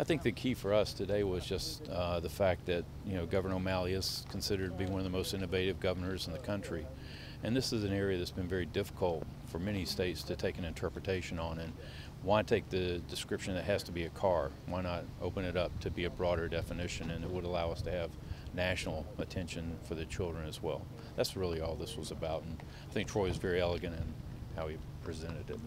I think the key for us today was just uh, the fact that you know Governor O'Malley is considered to be one of the most innovative governors in the country, and this is an area that's been very difficult for many states to take an interpretation on. And why take the description that has to be a car? Why not open it up to be a broader definition, and it would allow us to have national attention for the children as well. That's really all this was about, and I think Troy was very elegant in how he presented it.